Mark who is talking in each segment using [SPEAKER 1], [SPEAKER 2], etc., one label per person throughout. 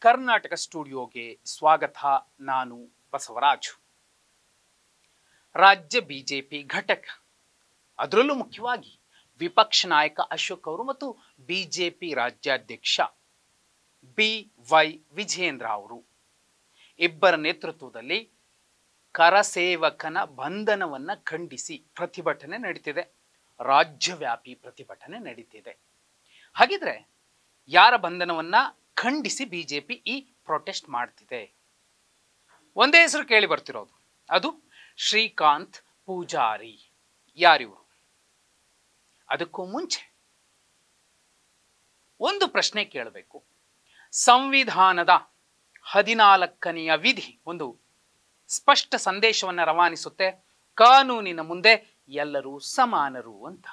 [SPEAKER 1] ಕರ್ನಾಟಕ ಸ್ಟುಡಿಯೋಗೆ ಸ್ವಾಗತ ನಾನು ಬಸವರಾಜು. ರಾಜ್ಯ ಬಿಜೆಪಿ ಘಟಕ. ಅದರಲ್ಲೂ ಮುಖ್ಯವಾಗಿ ವಿಪಕ್ಷ ನಾಯಕ ಅಶೋಕ್ ಅವರು ಮತ್ತು ಬಿಜೆಪಿ ರಾಜ್ಯಾಧ್ಯಕ್ಷ ಬಿ ವೈ ವಿಜೇಂದ್ರ ಅವರು. ಇಬ್ಬರ ನೇತೃತ್ವದಲ್ಲಿ ಕರಸೇವಕನ ಬಂಧನವನ್ನ ಖಂಡಿಸಿ ಪ್ರತಿಭಟನೆ ನಡೀತಿದೆ. ರಾಜ್ಯವ್ಯಾಪಿ ಪ್ರತಿಭಟನೆ ನಡೀತಿದೆ. ಹಾಗಿದ್ರೆ ಯಾರ ಬಂಧನವನ್ನ ಖಂಡಿಸಿ ಬಿಜೆಪಿ ಈ ಪ್ರೊಟೆಸ್ಟ್ ಮಾಡ್ತಿದೆ. ಒಂದೇ ಹೆಸರು ಕೇಳಿ ಬರ್ತಿರೋದು. ಅದು ಶ್ರೀಕಾಂತ್ ಪೂಜಾರಿ. ಯಾರಿವರು? ಅದಕ್ಕೂ ಮುಂಚೆ ಒಂದು ಪ್ರಶ್ನೆ ಕೇಳಬೇಕು. ಸಂವಿಧಾನದ ಹದಿನಾಲ್ಕನೆಯ ವಿಧಿ ಒಂದು ಸ್ಪಷ್ಟ ಸಂದೇಶವನ್ನು ರವಾನಿಸುತ್ತೆ. ಕಾನೂನಿನ ಮುಂದೆ ಎಲ್ಲರೂ ಸಮಾನರು ಅಂತ.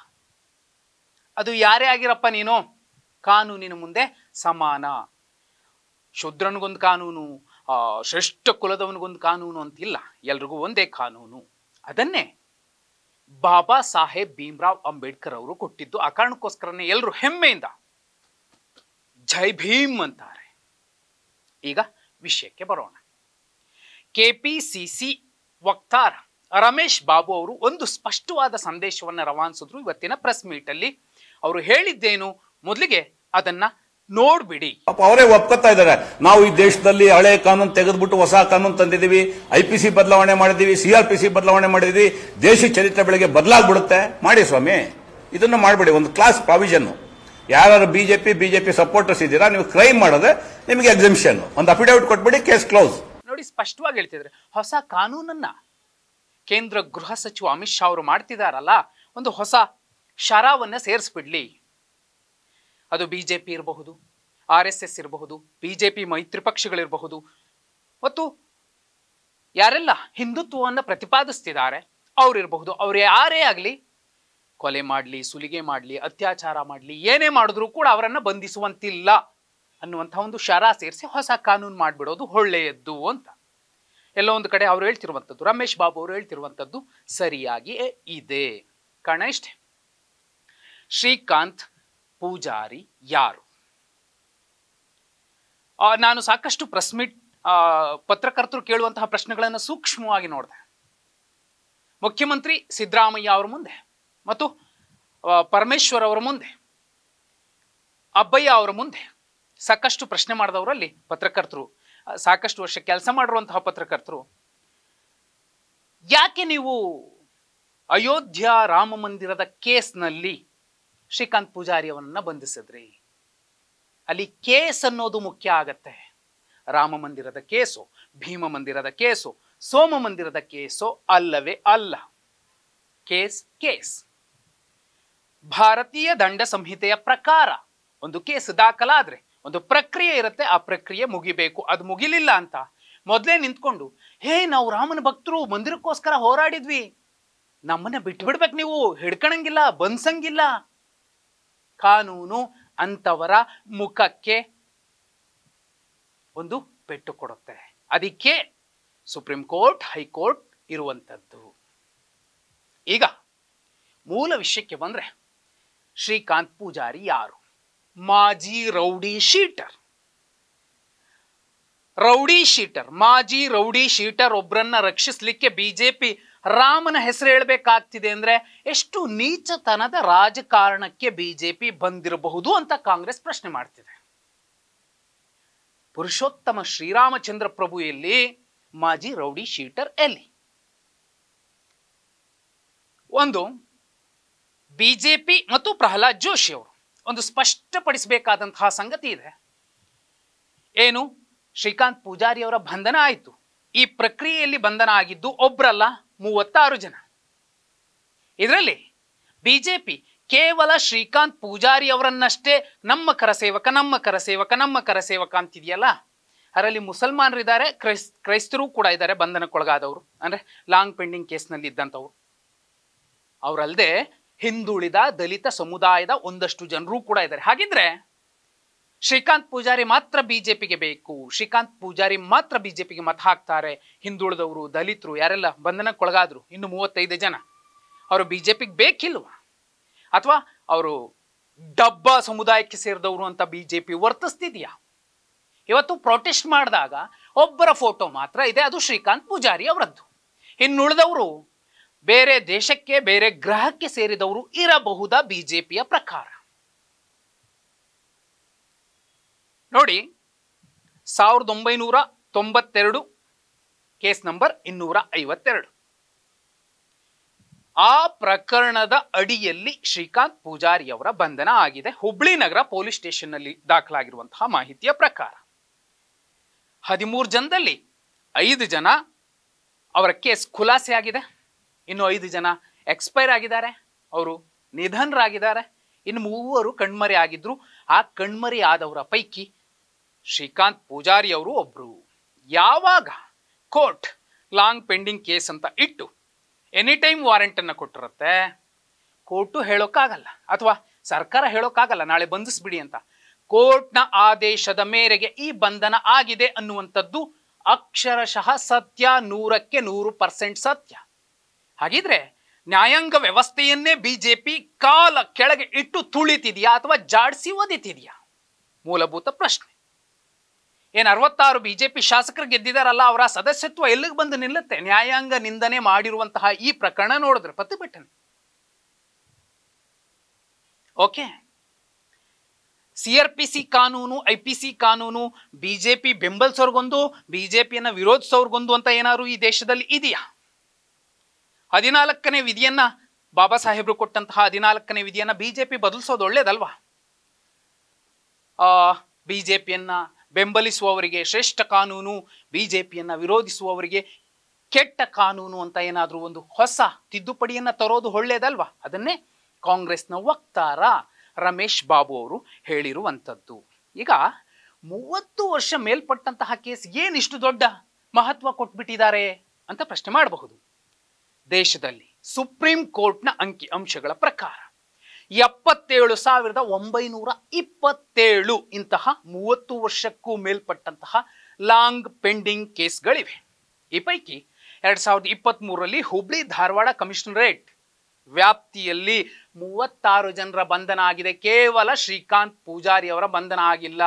[SPEAKER 1] ಅದು ಯಾರೇ ಆಗಿರಪ್ಪ ನೀನು? ಕಾನೂನಿನ ಮುಂದೆ ಸಮಾನ ಶೂದ್ರನಿಗೊಂದು ಕಾನೂನು ಶ್ರೇಷ್ಠ ಕುಲದವನಿಗೊಂದು ಕಾನೂನು ಅಂತಿಲ್ಲ. ಎಲ್ರಿಗೂ ಒಂದೇ ಕಾನೂನು. ಅದನ್ನೇ ಬಾಬಾ ಸಾಹೇಬ್ ಭೀಮ್ರಾವ್ ಅಂಬೇಡ್ಕರ್ ಅವರು ಕೊಟ್ಟಿದ್ದು. ಆ ಕಾರಣಕ್ಕೋಸ್ಕರನೇ ಎಲ್ಲರೂ ಹೆಮ್ಮೆಯಿಂದ ಜೈ ಭೀಮ್ ಅಂತಾರೆ. ಈಗ ವಿಷಯಕ್ಕೆ ಬರೋಣ. ಕೆಪಿಸಿಸಿ ವಕ್ತಾರ ರಮೇಶ್ ಬಾಬು ಅವರು ಒಂದು ಸ್ಪಷ್ಟವಾದ ಸಂದೇಶವನ್ನು ರವಾನಿಸಿದ್ರು ಇವತ್ತಿನ ಪ್ರೆಸ್ ಮೀಟಲ್ಲಿ. ಅವರು ಹೇಳಿದ್ದೇನು? ಮೊದಲಿಗೆ ಅದನ್ನ ನೋಡ್ಬಿಡಿ.
[SPEAKER 2] ಪಾಪ ಅವರೇ ಒಪ್ಕೊತಾ ಇದ್ದಾರೆ. ನಾವು ಈ ದೇಶದಲ್ಲಿ ಹಳೆ ಕಾನೂನು ತೆಗೆದ್ಬಿಟ್ಟು ಹೊಸ ಕಾನೂನು ತಂದಿದ್ದೀವಿ. ಐ ಪಿ ಸಿ ಬದಲಾವಣೆ ಮಾಡಿದೀವಿ ಸಿಆರ್ ಪಿ ಸಿ ಬದಲಾವಣೆ ಮಾಡಿದೀವಿ ದೇಶಿ ಚರಿತ್ರೆ ಬೆಳಗ್ಗೆ ಬದಲಾಗ್ಬಿಡುತ್ತೆ. ಮಾಡಿ ಸ್ವಾಮಿ ಇದನ್ನು ಮಾಡಬೇಡಿ ಒಂದು ಕ್ಲಾಸ್ ಪ್ರಾವಿಷನ್ ಯಾರು ಬಿಜೆಪಿ ಬಿಜೆಪಿ ಸಪೋರ್ಟರ್ಸ್ ಇದ್ದೀರಾ ನೀವು ಕ್ರೈಮ್ ಮಾಡಿದ್ರೆ ನಿಮಗೆ ಎಕ್ಸಿಮಿಷನ್ ಒಂದು ಅಫಿಡವಿಟ್ ಕೊಟ್ಬಿಡಿ ಕೇಸ್ ಕ್ಲೋಸ್
[SPEAKER 1] ನೋಡಿ ಸ್ಪಷ್ಟವಾಗಿ ಹೇಳ್ತಿದ್ರೆ ಹೊಸ ಕಾನೂನನ್ನ ಕೇಂದ್ರ ಗೃಹ ಸಚಿವ ಅಮಿತ್ ಶಾ ಅವರು ಮಾಡ್ತಿದಾರಲ್ಲ ಒಂದು ಹೊಸ ಶರಾವನ್ನ ಸೇರಿಸ್ಬಿಡ್ಲಿ. ಅದು ಬಿ ಜೆ ಪಿ ಇರಬಹುದು, ಆರ್ ಎಸ್ ಎಸ್ ಇರಬಹುದು, ಬಿಜೆಪಿ ಮೈತ್ರಿ ಪಕ್ಷಗಳಿರಬಹುದು. ಮತ್ತು ಯಾರೆಲ್ಲ ಹಿಂದುತ್ವವನ್ನು ಪ್ರತಿಪಾದಿಸ್ತಿದ್ದಾರೆ, ಅವರಿರಬಹುದು. ಅವ್ರು ಯಾರೇ ಆಗಲಿ, ಕೊಲೆ ಮಾಡಲಿ, ಸುಲಿಗೆ ಮಾಡಲಿ, ಅತ್ಯಾಚಾರ ಮಾಡಲಿ, ಏನೇ ಮಾಡಿದ್ರೂ ಕೂಡ ಅವರನ್ನು ಬಂಧಿಸುವಂತಿಲ್ಲ ಅನ್ನುವಂಥ ಒಂದು ಶರ ಸೇರಿಸಿ ಹೊಸ ಕಾನೂನು ಮಾಡಿಬಿಡೋದು ಒಳ್ಳೆಯದ್ದು ಅಂತ. ಎಲ್ಲ ಒಂದು ಕಡೆ ಅವ್ರು ಹೇಳ್ತಿರುವಂಥದ್ದು, ರಮೇಶ್ ಬಾಬು ಅವರು ಹೇಳ್ತಿರುವಂಥದ್ದು ಸರಿಯಾಗಿ ಇದೆ. ಕಾರಣ ಶ್ರೀಕಾಂತ್ ಪೂಜಾರಿ ಯಾರು? ಆ, ನಾನು ಸಾಕಷ್ಟು ಪ್ರೆಸ್ ಮೀಟ್ ಪತ್ರಕರ್ತರು ಕೇಳುವಂತಹ ಪ್ರಶ್ನೆಗಳನ್ನು ಸೂಕ್ಷ್ಮವಾಗಿ ನೋಡಿದೆ. ಮುಖ್ಯಮಂತ್ರಿ ಸಿದ್ದರಾಮಯ್ಯ ಅವರ ಮುಂದೆ ಮತ್ತು ಆ, ಪರಮೇಶ್ವರ್ ಅವರ ಮುಂದೆ ಅಬ್ಬಯ್ಯ ಅವರ ಮುಂದೆ ಸಾಕಷ್ಟು ಪ್ರಶ್ನೆ ಮಾಡಿದವರಲ್ಲಿ ಪತ್ರಕರ್ತರು ಸಾಕಷ್ಟು ವರ್ಷ ಕೆಲಸ ಮಾಡಿರುವಂತಹ ಪತ್ರಕರ್ತರು ಯಾಕೆ ನೀವು ಅಯೋಧ್ಯ ರಾಮ ಮಂದಿರದ ಕೇಸ್ನಲ್ಲಿ ಶ್ರೀಕಾಂತ್ ಪೂಜಾರಿ ಅವರನ್ನ ಬಂಧಿಸಿದ್ರಿ. ಅಲ್ಲಿ ಕೇಸ್ ಅನ್ನೋದು ಮುಖ್ಯ ಆಗತ್ತೆ. ರಾಮ ಮಂದಿರದ ಕೇಸು, ಭೀಮ ಮಂದಿರದ ಕೇಸು, ಸೋಮ ಮಂದಿರದ ಕೇಸು ಅಲ್ಲವೇ ಅಲ್ಲ. Case case. ಭಾರತೀಯ ದಂಡ ಸಂಹಿತೆಯ ಪ್ರಕಾರ ಒಂದು ಕೇಸ್ ದಾಖಲಾದ್ರೆ, ಒಂದು ಪ್ರಕ್ರಿಯೆ ಇರುತ್ತೆ, ಆ ಪ್ರಕ್ರಿಯೆ ಮುಗಿಬೇಕು. ಅದು ಮುಗಿಲಿಲ್ಲ ಅಂತ ಮೊದಲೇ ನಿಂತ್ಕೊಂಡು, ಹೇ, ನಾವು ರಾಮನ ಭಕ್ತರು ಮಂದಿರಕ್ಕೋಸ್ಕರ ಹೋರಾಡಿದ್ವಿ. ನಮ್ಮನ್ನ ಬಿಟ್ಬಿಡ್ಬೇಕು ನೀವು, ಹಿಡ್ಕಣಂಗಿಲ್ಲ, ಬಂದ್ಸಂಗಿಲ್ಲ. ಕಾನೂನು ಅಂತವರ ಮುಖಕ್ಕೆ ಒಂದು ಪೆಟ್ಟು ಕೊಡುತ್ತೆ. ಅದಕ್ಕೆ ಸುಪ್ರೀಂ ಕೋರ್ಟ್, ಹೈಕೋರ್ಟ್ ಇರುವಂಥದ್ದು ಈಗ ಮೂಲ ವಿಷಯಕ್ಕೆ ಬಂದ್ರೆ ಶ್ರೀಕಾಂತ್ ಪೂಜಾರಿ ಯಾರು? ಮಾಜಿ ರೌಡಿ ಶೀಟರ್. ರೌಡಿ ಶೀಟರ್, ಮಾಜಿ ರೌಡಿ ಶೀಟರ್ ಒಬ್ಬರನ್ನ ರಕ್ಷಿಸಲಿಕ್ಕೆ ಬಿಜೆಪಿ ರಾಮನ ಹೆಸರು ಹೇಳಬೇಕಾಗ್ತಿದೆ ಅಂದ್ರೆ ಎಷ್ಟು ನೀಚತನದ ರಾಜಕಾರಣಕ್ಕೆ ಬಿಜೆಪಿ ಬಂದಿರಬಹುದು ಅಂತ ಕಾಂಗ್ರೆಸ್ ಪ್ರಶ್ನೆ ಮಾಡ್ತಿದೆ. ಪುರುಷೋತ್ತಮ ಶ್ರೀರಾಮಚಂದ್ರ ಪ್ರಭು ಎಲ್ಲಿ, ಮಾಜಿ ರೌಡಿ ಶೀಟರ್ ಎಲ್ಲಿ? ಒಂದು, ಬಿಜೆಪಿ ಮತ್ತು ಪ್ರಹ್ಲಾದ್ ಜೋಶಿ ಅವರು ಒಂದು ಸ್ಪಷ್ಟಪಡಿಸಬೇಕಾದಂತಹ ಸಂಗತಿ ಇದೆ. ಏನು, ಶ್ರೀಕಾಂತ್ ಪೂಜಾರಿ ಅವರ ಬಂಧನ ಆಯಿತು. ಈ ಪ್ರಕ್ರಿಯೆಯಲ್ಲಿ ಬಂಧನ ಆಗಿದ್ದು ಒಬ್ರಲ್ಲ ಮೂವತ್ತಾರು ಜನ. ಇದರಲ್ಲಿ ಬಿಜೆಪಿ ಕೇವಲ ಶ್ರೀಕಾಂತ್ ಪೂಜಾರಿ ಅವರನ್ನಷ್ಟೇ, ನಮ್ಮ ಕರಸೇವಕ ನಮ್ಮ ಕರಸೇವಕ ನಮ್ಮ ಕರಸೇವಕ ಅಂತಿದೆಯಲ್ಲ? ಅದರಲ್ಲಿ ಮುಸಲ್ಮಾನರಿದ್ದಾರೆ, ಕ್ರೈಸ್, ಕ್ರೈಸ್ತರು ಕೂಡ ಇದ್ದಾರೆ ಬಂಧನಕ್ಕೊಳಗಾದವರು. ಅಂದ್ರೆ ಲಾಂಗ್ ಪೆಂಡಿಂಗ್ ಕೇಸ್ನಲ್ಲಿ ಇದ್ದಂಥವ್ರು. ಅವರಲ್ಲದೆ ಹಿಂದುಳಿದ ದಲಿತ ಸಮುದಾಯದ ಒಂದಷ್ಟು ಜನರು ಕೂಡ ಇದ್ದಾರೆ. ಹಾಗಿದ್ರೆ ಶ್ರೀಕಾಂತ್ ಪೂಜಾರಿ ಮಾತ್ರ ಬಿಜೆಪಿಗೆ ಬೇಕು. ಶ್ರೀಕಾಂತ್ ಪೂಜಾರಿ ಮಾತ್ರ ಬಿಜೆಪಿಗೆ ಮತ ಹಾಕ್ತಾರೆ. ಹಿಂದುಳಿದವರು, ದಲಿತರು, ಯಾರೆಲ್ಲ ಬಂಧನಕ್ಕೊಳಗಾದ್ರು ಇನ್ನು ಮೂವತ್ತೈದು ಜನ. ಅವರು ಬಿಜೆಪಿಗೆ ಬೇಕಿಲ್ವಾ? ಅಥವಾ ಅವರು ಡಬ್ಬ ಸಮುದಾಯಕ್ಕೆ ಸೇರಿದವರು ಅಂತ ಬಿಜೆಪಿ ವರ್ತಿಸ್ತಿದ್ಯಾ? ಇವತ್ತು ಪ್ರೊಟೆಸ್ಟ್ ಮಾಡಿದಾಗ ಒಬ್ಬರ ಫೋಟೋ ಮಾತ್ರ ಇದೆ, ಅದು ಶ್ರೀಕಾಂತ್ ಪೂಜಾರಿ ಅವರದ್ದು. ಇನ್ನುಳಿದವರು ಬೇರೆ ದೇಶಕ್ಕೆ, ಬೇರೆ ಗ್ರಹಕ್ಕೆ ಸೇರಿದವರು ಇರಬಹುದಾ ಬಿಜೆಪಿಯ ಪ್ರಕಾರ? ನೋಡಿ, ಸಾವಿರದ ಒಂಬೈನೂರ ತೊಂಬತ್ತೆರಡು ಕೇಸ್ ನಂಬರ್ ಇನ್ನೂರ ಐವತ್ತೆರಡು ಆ ಪ್ರಕರಣದ ಅಡಿಯಲ್ಲಿ ಶ್ರೀಕಾಂತ್ ಪೂಜಾರಿ ಅವರ ಬಂಧನ ಆಗಿದೆ. ಹುಬ್ಳಿ ನಗರ ಪೊಲೀಸ್ ಸ್ಟೇಷನ್ನಲ್ಲಿ ದಾಖಲಾಗಿರುವಂತಹ ಮಾಹಿತಿಯ ಪ್ರಕಾರ, ಹದಿಮೂರು ಜನದಲ್ಲಿ ಐದು ಜನ ಅವರ ಕೇಸ್ ಖುಲಾಸೆ ಆಗಿದೆ. ಇನ್ನು ಐದು ಜನ ಎಕ್ಸ್ಪೈರ್ ಆಗಿದ್ದಾರೆ. ಅವರು ನಿಧನರಾಗಿದ್ದಾರೆ. ಇನ್ನು ಮೂವರು ಕಣ್ಮರೆ ಆಗಿದ್ರು. ಆ ಕಣ್ಮರೆ ಆದವರ ಪೈಕಿ ಶ್ರೀಕಾಂತ್ ಪೂಜಾರಿ ಅವರು ಒಬ್ರು. ಯಾವಾಗ ಕೋರ್ಟ್ ಲಾಂಗ್ ಪೆಂಡಿಂಗ್ ಕೇಸ್ ಅಂತ ಇಟ್ಟು ಎನಿ ಟೈಮ್ ವಾರೆಂಟ್ ಅನ್ನ ಕೊಟ್ಟಿರುತ್ತೆ? ಕೋರ್ಟು ಹೇಳೋಕ್ಕಾಗಲ್ಲ. ಅಥವಾ ಸರ್ಕಾರ ಹೇಳೋಕ್ಕಾಗಲ್ಲ. ನಾಳೆ ಬಂಧಿಸ್ಬಿಡಿ ಅಂತ. ಕೋರ್ಟ್ನ ಆದೇಶದ ಮೇರೆಗೆ ಈ ಬಂಧನ ಆಗಿದೆ ಅನ್ನುವಂಥದ್ದು ಅಕ್ಷರಶಃ ಸತ್ಯ. ನೂರಕ್ಕೆ ನೂರು ಪರ್ಸೆಂಟ್ ಸತ್ಯ. ಹಾಗಿದ್ರೆ ನ್ಯಾಯಾಂಗ ವ್ಯವಸ್ಥೆಯನ್ನೇ ಬಿ ಜೆ ಪಿ ಕಾಲ ಕೆಳಗೆ ಇಟ್ಟು ತುಳಿತಿದೆಯಾ ಅಥವಾ ಜಾಡಿಸಿ ಒದಿತಿದೆಯಾ ಮೂಲಭೂತ ಪ್ರಶ್ನೆ. ಏನ್ ಅರವತ್ತಾರು ಬಿಜೆಪಿ ಶಾಸಕರು ಗೆದ್ದಿದಾರಲ್ಲ, ಅವರ ಸದಸ್ಯತ್ವ ಎಲ್ಲಿಗೆ ಬಂದು ನಿಲ್ಲುತ್ತೆ? ನ್ಯಾಯಾಂಗ ನಿಂದನೆ ಮಾಡಿರುವಂತಹ ಈ ಪ್ರಕರಣ ನೋಡಿದ್ರೆ ಪ್ರತಿಭಟನೆ. ಓಕೆ. ಸಿಆರ್ಪಿಸಿ ಕಾನೂನು, ಐ ಪಿ ಸಿ ಕಾನೂನು, ಬಿಜೆಪಿ ಬೆಂಬಲಿಸೋರ್ಗೊಂದು, ಬಿಜೆಪಿಯನ್ನ ವಿರೋಧಿಸೋರ್ಗೊಂದು ಅಂತ ಏನಾದ್ರು ಈ ದೇಶದಲ್ಲಿ ಇದೆಯಾ? ಹದಿನಾಲ್ಕನೇ ವಿಧಿಯನ್ನ ಬಾಬಾ ಸಾಹೇಬ್ರು ಕೊಟ್ಟಂತಹ ಹದಿನಾಲ್ಕನೇ ವಿಧಿಯನ್ನ ಬಿಜೆಪಿ ಬದಲಿಸೋದು ಒಳ್ಳೇದಲ್ವಾ? ಬಿಜೆಪಿಯನ್ನ ಬೆಂಬಲಿಸುವವರಿಗೆ ಶ್ರೇಷ್ಠ ಕಾನೂನು ಬಿ ಜೆ ಪಿಯನ್ನು ವಿರೋಧಿಸುವವರಿಗೆ ಕೆಟ್ಟ ಕಾನೂನು ಅಂತ ಏನಾದರೂ ಒಂದು ಹೊಸ ತಿದ್ದುಪಡಿಯನ್ನು ತರೋದು ಒಳ್ಳೇದಲ್ವಾ? ಅದನ್ನೇ ಕಾಂಗ್ರೆಸ್ನ ವಕ್ತಾರ ರಮೇಶ್ ಬಾಬು ಅವರು ಹೇಳಿರುವಂಥದ್ದು. ಈಗ ಮೂವತ್ತು ವರ್ಷ ಮೇಲ್ಪಟ್ಟಂತಹ ಕೇಸ್ ಏನಿಷ್ಟು ದೊಡ್ಡ ಮಹತ್ವ ಕೊಟ್ಬಿಟ್ಟಿದ್ದಾರೆ ಅಂತ ಪ್ರಶ್ನೆ ಮಾಡಬಹುದು. ದೇಶದಲ್ಲಿ ಸುಪ್ರೀಂ ಕೋರ್ಟ್ನ ಅಂಕಿ ಅಂಶಗಳ ಪ್ರಕಾರ ಎಪ್ಪತ್ತೇಳು ಸಾವಿರದ ಒಂಬೈನೂರ ಇಪ್ಪತ್ತೇಳು ಇಂತಹ ಮೂವತ್ತು ವರ್ಷಕ್ಕೂ ಮೇಲ್ಪಟ್ಟಂತಹ ಲಾಂಗ್ ಪೆಂಡಿಂಗ್ ಕೇಸ್ಗಳಿವೆ. ಈ ಪೈಕಿ ಎರಡ್ ಸಾವಿರದ ಇಪ್ಪತ್ತ್ ಮೂರರಲ್ಲಿ ಹುಬ್ಳಿ ಧಾರವಾಡ ಕಮಿಷನರೇಟ್ ವ್ಯಾಪ್ತಿಯಲ್ಲಿ ಮೂವತ್ತಾರು ಜನರ ಬಂಧನ ಆಗಿದೆ. ಕೇವಲ ಶ್ರೀಕಾಂತ್ ಪೂಜಾರಿ ಅವರ ಬಂಧನ ಆಗಿಲ್ಲ.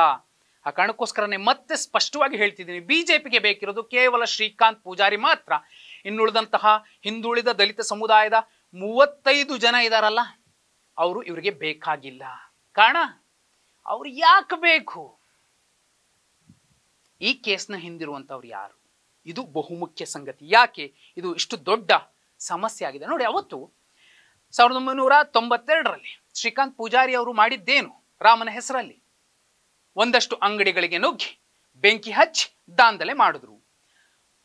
[SPEAKER 1] ಆ ಕಾರಣಕ್ಕೋಸ್ಕರನೇ ಮತ್ತೆ ಸ್ಪಷ್ಟವಾಗಿ ಹೇಳ್ತಿದ್ದೀನಿ, ಬಿಜೆಪಿಗೆ ಬೇಕಿರೋದು ಕೇವಲ ಶ್ರೀಕಾಂತ್ ಪೂಜಾರಿ ಮಾತ್ರ. ಇನ್ನುಳಿದಂತಹ ಹಿಂದುಳಿದ ದಲಿತ ಸಮುದಾಯದ ಮೂವತ್ತೈದು ಜನ ಇದಾರಲ್ಲ ಅವರು ಇವರಿಗೆ ಬೇಕಾಗಿಲ್ಲ. ಕಾರಣ? ಅವ್ರು ಯಾಕೆ ಬೇಕು? ಈ ಕೇಸ್ನ ಹಿಂದಿರುವಂಥವ್ರು ಯಾರು? ಇದು ಬಹುಮುಖ್ಯ ಸಂಗತಿ. ಯಾಕೆ? ಇದು ಇಷ್ಟು ದೊಡ್ಡ ಸಮಸ್ಯೆ ಆಗಿದೆ. ನೋಡಿ, ಅವತ್ತು ಸಾವಿರದ ಒಂಬೈನೂರ ತೊಂಬತ್ತೆರಡರಲ್ಲಿ ಶ್ರೀಕಾಂತ್ ಪೂಜಾರಿ ಅವರು ಮಾಡಿದ್ದೇನು ರಾಮನ ಹೆಸರಲ್ಲಿ? ಒಂದಷ್ಟು ಅಂಗಡಿಗಳಿಗೆ ನುಗ್ಗಿ ಬೆಂಕಿ ಹಚ್ಚಿ ದಾಂಧಲೆ ಮಾಡಿದ್ರು.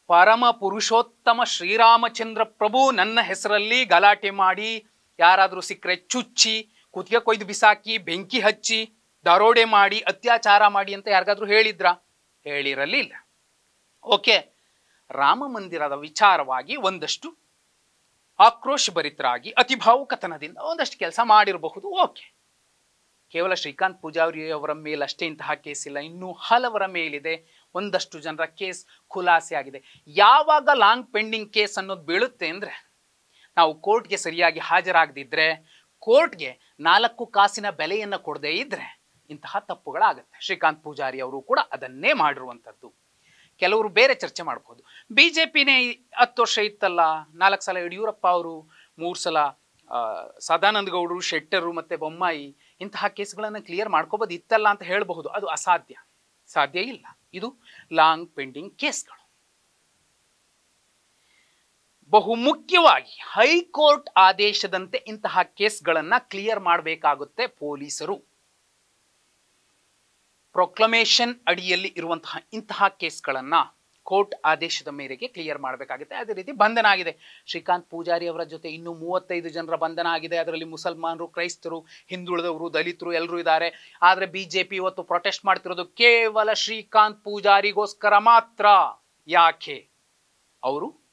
[SPEAKER 1] ಪರಮ ಪುರುಷೋತ್ತಮ ಶ್ರೀರಾಮಚಂದ್ರ ಪ್ರಭು ನನ್ನ ಹೆಸರಲ್ಲಿ ಗಲಾಟೆ ಮಾಡಿ ಯಾರಾದರೂ ಸಿಕ್ಕರೆ ಚುಚ್ಚಿ ಕುತ್ತಿಗೆ ಕೊಯ್ದು ಬಿಸಾಕಿ, ಬೆಂಕಿ ಹಚ್ಚಿ, ದರೋಡೆ ಮಾಡಿ, ಅತ್ಯಾಚಾರ ಮಾಡಿ ಅಂತ ಯಾರಿಗಾದ್ರೂ ಹೇಳಿದ್ರ? ಹೇಳಿರಲಿಲ್ಲ. ಓಕೆ, ರಾಮ ಮಂದಿರದ ವಿಚಾರವಾಗಿ ಒಂದಷ್ಟು ಆಕ್ರೋಶ ಭರಿತರಾಗಿ, ಅತಿ ಭಾವುಕತನದಿಂದ ಒಂದಷ್ಟು ಕೆಲಸ ಮಾಡಿರಬಹುದು. ಓಕೆ. ಕೇವಲ ಶ್ರೀಕಾಂತ್ ಪೂಜಾರಿ ಅವರ ಮೇಲಷ್ಟೇ ಇಂತಹ ಕೇಸ್ ಇಲ್ಲ. ಇನ್ನೂ ಹಲವರ ಮೇಲಿದೆ. ಒಂದಷ್ಟು ಜನರ ಕೇಸ್ ಖುಲಾಸೆ ಆಗಿದೆ ಯಾವಾಗ ಲಾಂಗ್ ಪೆಂಡಿಂಗ್ ಕೇಸ್ ಅನ್ನೋದು ಬೀಳುತ್ತೆ ಅಂದ್ರೆ ನಾವು ಕೋರ್ಟ್ಗೆ ಸರಿಯಾಗಿ ಹಾಜರಾಗದಿದ್ದರೆ ಕೋರ್ಟ್ಗೆ ನಾಲ್ಕು ಕಾಸಿನ ಬೆಲೆಯನ್ನು ಕೊಡದೇ ಇದ್ದರೆ ಇಂತಹ ತಪ್ಪುಗಳಾಗುತ್ತೆ. ಶ್ರೀಕಾಂತ್ ಪೂಜಾರಿ ಅವರು ಕೂಡ ಅದನ್ನೇ ಮಾಡಿರುವಂಥದ್ದು. ಕೆಲವರು ಬೇರೆ ಚರ್ಚೆ ಮಾಡ್ಬೋದು. ಬಿ ಜೆ ಪಿನೇ ಹತ್ತು ವರ್ಷ ಇತ್ತಲ್ಲ, ನಾಲ್ಕು ಸಲ ಯಡಿಯೂರಪ್ಪ ಅವರು, ಮೂರು ಸಲ ಸದಾನಂದ ಗೌಡರು, ಶೆಟ್ಟರು ಮತ್ತು ಬೊಮ್ಮಾಯಿ ಇಂತಹ ಕೇಸ್ಗಳನ್ನು ಕ್ಲಿಯರ್ ಮಾಡ್ಕೋಬೋದು, ಇತ್ತಲ್ಲ ಅಂತ ಹೇಳಬಹುದು. ಅದು ಅಸಾಧ್ಯ. ಸಾಧ್ಯ ಇಲ್ಲ. ಇದು ಲಾಂಗ್ ಪೆಂಡಿಂಗ್ ಕೇಸ್ಗಳು. ಬಹುಮುಖ್ಯವಾಗಿ ಹೈಕೋರ್ಟ್ ಆದೇಶದಂತೆ ಇಂತಹ ಕೇಸ್ಗಳನ್ನು ಕ್ಲಿಯರ್ ಮಾಡಬೇಕಾಗುತ್ತೆ ಪೊಲೀಸರು. ಪ್ರೊಕ್ಲಮೇಷನ್ ಅಡಿಯಲ್ಲಿ ಇರುವಂತಹ ಇಂತಹ ಕೇಸ್ಗಳನ್ನು ಕೋರ್ಟ್ ಆದೇಶದ ಮೇರೆಗೆ ಕ್ಲಿಯರ್ ಮಾಡಬೇಕಾಗುತ್ತೆ. ಅದೇ ರೀತಿ ಬಂಧನ ಆಗಿದೆ. ಶ್ರೀಕಾಂತ್ ಪೂಜಾರಿ ಅವರ ಜೊತೆ ಇನ್ನೂ ಮೂವತ್ತೈದು ಜನರ ಬಂಧನ ಆಗಿದೆ. ಅದರಲ್ಲಿ ಮುಸಲ್ಮಾನರು, ಕ್ರೈಸ್ತರು, ಹಿಂದುಳಿದವರು, ದಲಿತರು ಎಲ್ಲರೂ ಇದ್ದಾರೆ. ಆದರೆ ಬಿಜೆಪಿ ಇವತ್ತು ಪ್ರೊಟೆಸ್ಟ್ ಮಾಡ್ತಿರೋದು ಕೇವಲ ಶ್ರೀಕಾಂತ್ ಪೂಜಾರಿಗೋಸ್ಕರ ಮಾತ್ರ. ಯಾಕೆ? ಅವರು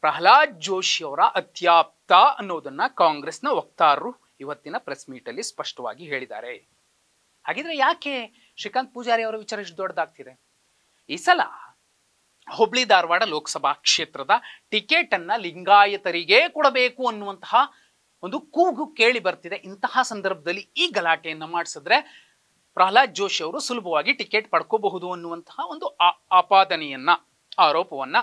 [SPEAKER 1] ಪ್ರಹ್ಲಾದ್ ಜೋಶಿ ಅವರ ಅತ್ಯಾಪ್ತ ಅನ್ನೋದನ್ನ ಕಾಂಗ್ರೆಸ್ನ ವಕ್ತಾರರು ಇವತ್ತಿನ ಪ್ರೆಸ್ ಮೀಟಲ್ಲಿ ಸ್ಪಷ್ಟವಾಗಿ ಹೇಳಿದ್ದಾರೆ. ಹಾಗಿದ್ರೆ ಯಾಕೆ ಶ್ರೀಕಾಂತ್ ಪೂಜಾರಿ ಅವರ ವಿಚಾರ ಇಷ್ಟು ದೊಡ್ಡದಾಗ್ತಿದೆ? ಈ ಸಲ ಹುಬ್ಳಿ ಧಾರವಾಡ ಲೋಕಸಭಾ ಕ್ಷೇತ್ರದ ಟಿಕೆಟ್ ಅನ್ನ ಲಿಂಗಾಯತರಿಗೆ ಕೊಡಬೇಕು ಅನ್ನುವಂತಹ ಒಂದು ಕೂಗು ಕೇಳಿ ಬರ್ತಿದೆ. ಇಂತಹ ಸಂದರ್ಭದಲ್ಲಿ ಈ ಗಲಾಟೆಯನ್ನು ಮಾಡಿಸಿದ್ರೆ ಪ್ರಹ್ಲಾದ್ ಜೋಶಿ ಅವರು ಸುಲಭವಾಗಿ ಟಿಕೆಟ್ ಪಡ್ಕೋಬಹುದು ಅನ್ನುವಂತಹ ಒಂದು ಆಪಾದನೆಯನ್ನ, ಆರೋಪವನ್ನ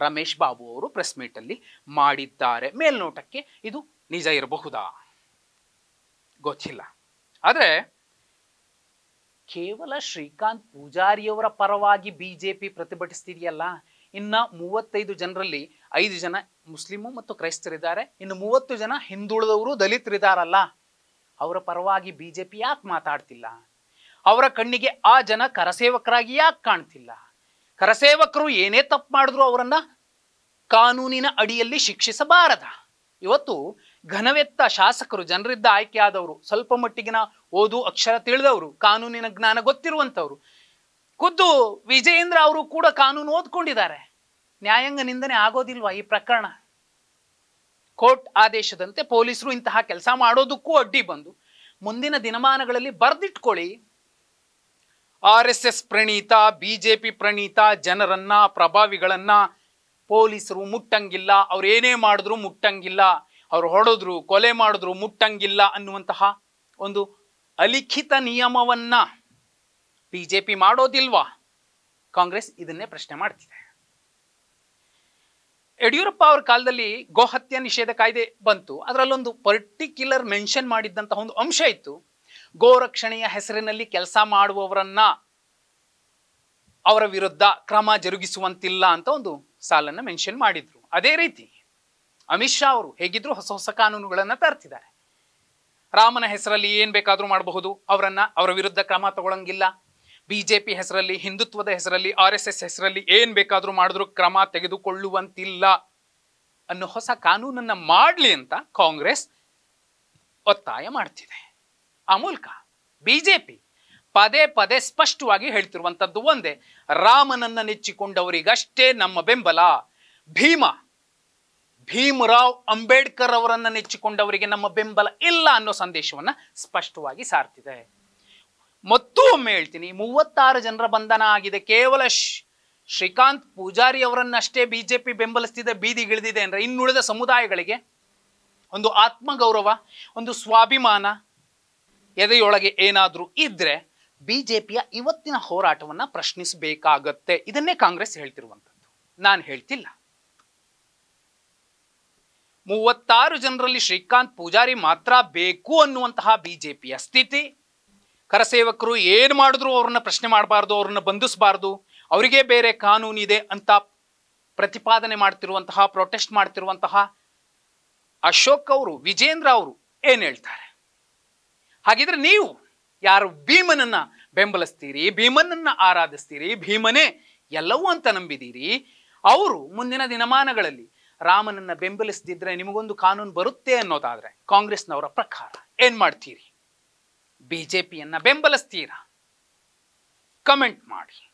[SPEAKER 1] ರಮೇಶ್ ಬಾಬು ಅವರು ಪ್ರೆಸ್ ಮೀಟಲ್ಲಿ ಮಾಡಿದ್ದಾರೆ. ಮೇಲ್ನೋಟಕ್ಕೆ ಇದು ನಿಜ ಇರಬಹುದಾ? ಗೊತ್ತಿಲ್ಲ. ಆದರೆ ಕೇವಲ ಶ್ರೀಕಾಂತ್ ಪೂಜಾರಿಯವರ ಪರವಾಗಿ ಬಿ ಜೆ ಪಿ ಪ್ರತಿಭಟಿಸ್ತಿದೆಯಲ್ಲ? ಇನ್ನು ಮೂವತ್ತೈದು ಜನರಲ್ಲಿ ಐದು ಜನ ಮುಸ್ಲಿಮು ಮತ್ತು ಕ್ರೈಸ್ತರಿದ್ದಾರೆ. ಇನ್ನು ಮೂವತ್ತು ಜನ ಹಿಂದುಳಿದವರು ದಲಿತರಿದ್ದಾರಲ್ಲ. ಅವರ ಪರವಾಗಿ ಬಿ ಜೆ ಪಿ ಯಾಕೆ ಮಾತಾಡ್ತಿಲ್ಲ? ಅವರ ಕಣ್ಣಿಗೆ ಆ ಜನ ಕರಸೇವಕರಾಗಿ ಯಾಕೆ ಕಾಣ್ತಿಲ್ಲ? ಕರಸೇವಕರು ಏನೇ ತಪ್ಪು ಮಾಡಿದ್ರು ಅವರನ್ನ ಕಾನೂನಿನ ಅಡಿಯಲ್ಲಿ ಶಿಕ್ಷಿಸಬಾರದ. ಇವತ್ತು ಘನವೆತ್ತ ಶಾಸಕರು, ಜನರಿದ್ದ ಆಯ್ಕೆಯಾದವರು ಸ್ವಲ್ಪ ಮಟ್ಟಿಗಿನ ಓದು ಅಕ್ಷರ ತಿಳಿದವರು, ಕಾನೂನಿನ ಜ್ಞಾನ ಗೊತ್ತಿರುವಂಥವ್ರು. ಖುದ್ದು ವಿಜಯೇಂದ್ರ ಅವರು ಕೂಡ ಕಾನೂನು ಓದ್ಕೊಂಡಿದ್ದಾರೆ. ನ್ಯಾಯಾಂಗ ನಿಂದನೆ ಆಗೋದಿಲ್ವಾ ಈ ಪ್ರಕರಣ? ಕೋರ್ಟ್ ಆದೇಶದಂತೆ ಪೊಲೀಸರು ಇಂತಹ ಕೆಲಸ ಮಾಡೋದಕ್ಕೂ ಅಡ್ಡಿ ಬಂದು ಮುಂದಿನ ದಿನಮಾನಗಳಲ್ಲಿ ಬರ್ದಿಟ್ಕೊಳ್ಳಿ. ಆರ್ ಎಸ್ ಎಸ್ ಪ್ರಣೀತ ಬಿಜೆಪಿ ಪ್ರಣೀತ, ಜನರನ್ನ, ಪ್ರಭಾವಿಗಳನ್ನ ಪೊಲೀಸರು ಮುಟ್ಟಂಗಿಲ್ಲ, ಅವ್ರು ಏನೇ ಮಾಡಿದ್ರು ಮುಟ್ಟಂಗಿಲ್ಲ, ಅವ್ರು ಹೊಡೆದ್ರು, ಕೊಲೆ ಮಾಡಿದ್ರು ಮುಟ್ಟಂಗಿಲ್ಲ ಅನ್ನುವಂತಹ ಒಂದು ಅಲಿಖಿತ ನಿಯಮವನ್ನ ಬಿಜೆಪಿ ಮಾಡೋದಿಲ್ವಾ? ಕಾಂಗ್ರೆಸ್ ಇದನ್ನೇ ಪ್ರಶ್ನೆ ಮಾಡ್ತಿದೆ. ಯಡಿಯೂರಪ್ಪ ಅವ್ರ ಕಾಲದಲ್ಲಿ ಗೋಹತ್ಯೆ ನಿಷೇಧ ಕಾಯ್ದೆ ಬಂತು. ಅದರಲ್ಲೊಂದು ಪರ್ಟಿಕ್ಯುಲರ್ ಮೆನ್ಷನ್ ಮಾಡಿದ್ದಂತಹ ಒಂದು ಅಂಶ ಇತ್ತು. ಗೋರಕ್ಷಣೆಯ ಹೆಸರಿನಲ್ಲಿ ಕೆಲಸ ಮಾಡುವವರನ್ನ ಅವರ ವಿರುದ್ಧ ಕ್ರಮ ಜರುಗಿಸುವಂತಿಲ್ಲ ಅಂತ ಒಂದು ಸಾಲನ್ನು ಮೆನ್ಷನ್ ಮಾಡಿದ್ರು. ಅದೇ ರೀತಿ ಅಮಿತ್ ಶಾ ಅವರು ಹೇಗಿದ್ರು ಹೊಸ ಹೊಸ ಕಾನೂನುಗಳನ್ನ ತರ್ತಿದ್ದಾರೆ. ರಾಮನ ಹೆಸರಲ್ಲಿ ಏನ್ ಬೇಕಾದರೂ ಮಾಡಬಹುದು, ಅವರನ್ನ ಅವರ ವಿರುದ್ಧ ಕ್ರಮ ತಗೊಳಂಗಿಲ್ಲ. ಬಿಜೆಪಿ ಹೆಸರಲ್ಲಿ, ಹಿಂದುತ್ವದ ಹೆಸರಲ್ಲಿ, ಆರ್ ಎಸ್ ಎಸ್ ಹೆಸರಲ್ಲಿ ಏನ್ ಬೇಕಾದರೂ ಮಾಡಿದ್ರೂ ಕ್ರಮ ತೆಗೆದುಕೊಳ್ಳುವಂತಿಲ್ಲ ಅನ್ನೋ ಹೊಸ ಕಾನೂನನ್ನ ಮಾಡಲಿ ಅಂತ ಕಾಂಗ್ರೆಸ್ ಒತ್ತಾಯ ಮಾಡ್ತಿದೆ. ಆ ಮೂಲಕ ಬಿಜೆಪಿ ಪದೇ ಪದೇ ಸ್ಪಷ್ಟವಾಗಿ ಹೇಳ್ತಿರುವಂತದ್ದು ಒಂದೇ, ರಾಮನನ್ನ ನೆಚ್ಚಿಕೊಂಡವರಿಗಷ್ಟೇ ನಮ್ಮ ಬೆಂಬಲ. ಭೀಮ, ಭೀಮರಾವ್ ಅಂಬೇಡ್ಕರ್ ಅವರನ್ನ ನೆಚ್ಚಿಕೊಂಡವರಿಗೆ ನಮ್ಮ ಬೆಂಬಲ ಇಲ್ಲ ಅನ್ನೋ ಸಂದೇಶವನ್ನ ಸ್ಪಷ್ಟವಾಗಿ ಸಾರ್ತಿದೆ. ಮತ್ತೂ ಒಮ್ಮೆ ಹೇಳ್ತೀನಿ, ಮೂವತ್ತಾರು ಜನರ ಬಂಧನ ಆಗಿದೆ. ಕೇವಲ ಶ್ರೀಕಾಂತ್ ಪೂಜಾರಿ ಅವರನ್ನಷ್ಟೇ ಬಿಜೆಪಿ ಬೆಂಬಲಿಸ್ತಿದೆ ಬೀದಿಗಿಳಿದಿದೆ ಅಂದ್ರೆ ಇನ್ನುಳಿದ ಸಮುದಾಯಗಳಿಗೆ ಒಂದು ಆತ್ಮಗೌರವ, ಒಂದು ಸ್ವಾಭಿಮಾನ ಎದೆಯೊಳಗೆ ಏನಾದರೂ ಇದ್ರೆ ಬಿಜೆಪಿಯ ಇವತ್ತಿನ ಹೋರಾಟವನ್ನ ಪ್ರಶ್ನಿಸಬೇಕಾಗತ್ತೆ. ಇದನ್ನೇ ಕಾಂಗ್ರೆಸ್ ಹೇಳ್ತಿರುವಂಥದ್ದು. ನಾನು ಹೇಳ್ತಿಲ್ಲ. ಮೂವತ್ತಾರು ಜನರಲ್ಲಿ ಶ್ರೀಕಾಂತ್ ಪೂಜಾರಿ ಮಾತ್ರ ಬೇಕು ಅನ್ನುವಂತಹ ಬಿಜೆಪಿಯ ಸ್ಥಿತಿ. ಕರಸೇವಕರು ಏನು ಮಾಡಿದ್ರು ಅವ್ರನ್ನ ಪ್ರಶ್ನೆ ಮಾಡಬಾರ್ದು, ಅವ್ರನ್ನ ಬಂಧಿಸಬಾರ್ದು, ಅವರಿಗೆ ಬೇರೆ ಕಾನೂನಿದೆ ಅಂತ ಪ್ರತಿಪಾದನೆ ಮಾಡ್ತಿರುವಂತಹ ಪ್ರೊಟೆಸ್ಟ್ ಮಾಡ್ತಿರುವಂತಹ ಅಶೋಕ್ ಅವರು, ವಿಜೇಂದ್ರ ಅವರು ಏನು ಹೇಳ್ತಾರೆ? ಹಾಗಿದ್ರೆ ನೀವು ಯಾರು ಭೀಮನನ್ನ ಬೆಂಬಲಿಸ್ತೀರಿ, ಭೀಮನನ್ನ ಆರಾಧಿಸ್ತೀರಿ, ಭೀಮನೇ ಎಲ್ಲವೂ ಅಂತ ನಂಬಿದ್ದೀರಿ ಅವರು ಮುಂದಿನ ದಿನಮಾನಗಳಲ್ಲಿ ರಾಮನನ್ನ ಬೆಂಬಲಿಸದಿದ್ರೆ ನಿಮಗೊಂದು ಕಾನೂನು ಬರುತ್ತೆ ಅನ್ನೋದಾದ್ರೆ ಕಾಂಗ್ರೆಸ್ನವರ ಪ್ರಕಾರ ಏನ್ ಮಾಡ್ತೀರಿ? ಬಿಜೆಪಿಯನ್ನ ಬೆಂಬಲಿಸ್ತೀರಾ? ಕಮೆಂಟ್ ಮಾಡಿ.